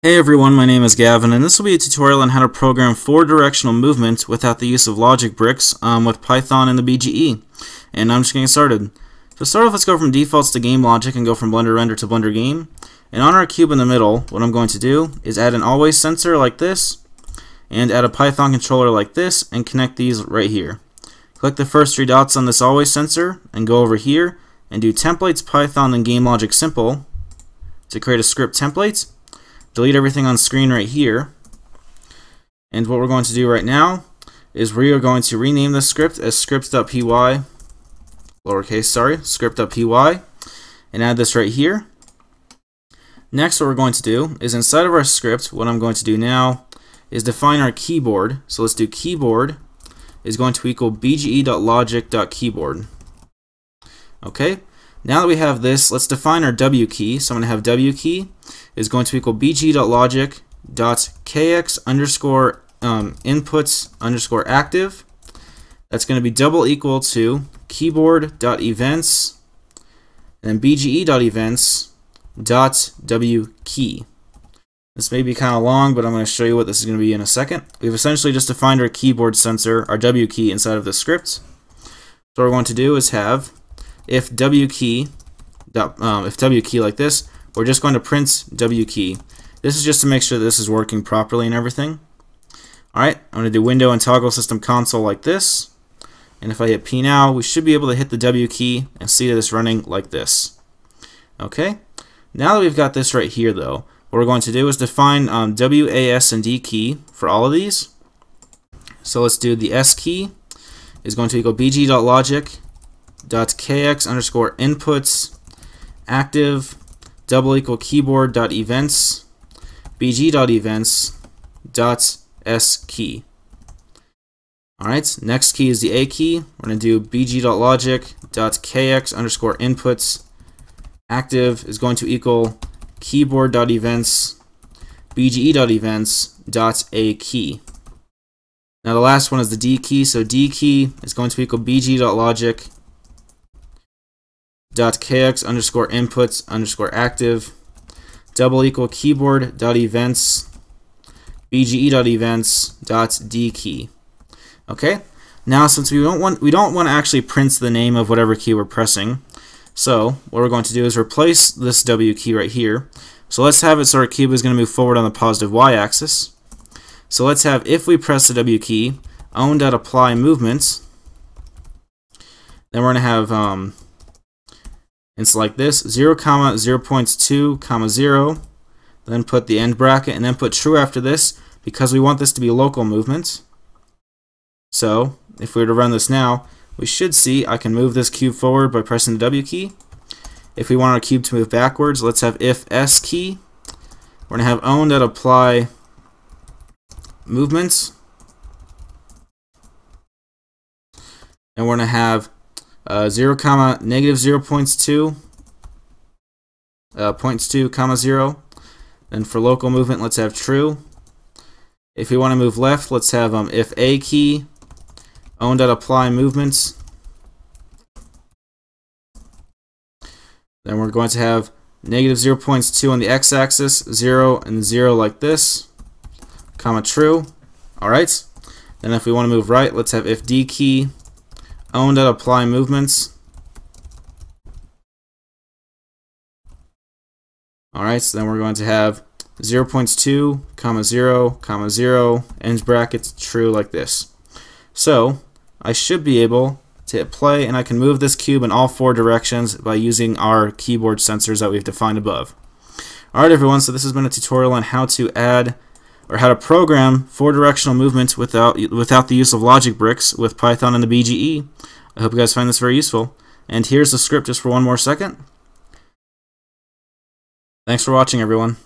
Hey everyone, my name is Gavin, and this will be a tutorial on how to program four directional movement without the use of logic bricks um, with Python and the BGE. And I'm just getting started. To start off, let's go from defaults to game logic and go from Blender render to Blender game. And on our cube in the middle, what I'm going to do is add an always sensor like this, and add a Python controller like this, and connect these right here. Click the first three dots on this always sensor, and go over here, and do templates Python and game logic simple to create a script template delete everything on screen right here. And what we're going to do right now is we are going to rename the script as script.py, lowercase, sorry, script.py, and add this right here. Next, what we're going to do is inside of our script, what I'm going to do now is define our keyboard. So let's do keyboard is going to equal bge.logic.keyboard. Okay, now that we have this, let's define our W key. So I'm going to have W key is going to equal bge.logic.kx underscore um, inputs underscore active. That's going to be double equal to keyboard.events and then bge.events dot w key. This may be kind of long, but I'm going to show you what this is going to be in a second. We've essentially just defined our keyboard sensor, our W key inside of the script. So what we're going to do is have if W key, um, if W key like this, we're just going to print W key. This is just to make sure this is working properly and everything. Alright, I'm going to do window and toggle system console like this. And if I hit P now, we should be able to hit the W key and see that it's running like this. Okay, now that we've got this right here though, what we're going to do is define um, W, A, S, and D key for all of these. So let's do the S key is going to equal bge.logic dot kx underscore inputs active double equal keyboard dot events bge dot events dot s key. Alright, next key is the A key. We're going to do bge.logic dot kx underscore inputs active is going to equal keyboard dot events bge dot events dot a key. Now the last one is the D key, so D key is going to equal bg.logic dot kx underscore inputs underscore active double equal keyboard dot events bge dot events dot d key. Okay. Now, since we don't want we don't want to actually print the name of whatever key we're pressing, so what we're going to do is replace this W key right here. So let's have it so our cube is going to move forward on the positive y-axis. So let's have if we press the W key, own.apply movements. Then we're going to have um, it's like this, 0, comma 0 0.2, comma 0, then put the end bracket, and then put true after this, because we want this to be local movement. So, if we were to run this now, we should see I can move this cube forward by pressing the W key. If we want our cube to move backwards, let's have if S key. We're going to have own that apply movements. And we're going to have uh, 0 comma negative 0 points 2 uh, points 2 comma 0 then for local movement let's have true. If we want to move left let's have um, if a key at apply movements then we're going to have negative 0 points 2 on the x-axis 0 and 0 like this comma true. Alright then if we want to move right let's have if d key owned at apply movements. Alright, so then we're going to have 0 0.2, comma 0, comma 0, ends brackets true like this. So, I should be able to hit play and I can move this cube in all four directions by using our keyboard sensors that we've defined above. Alright everyone, so this has been a tutorial on how to add or how to program four directional movements without without the use of logic bricks with Python and the BGE. I hope you guys find this very useful. And here's the script just for one more second. Thanks for watching, everyone.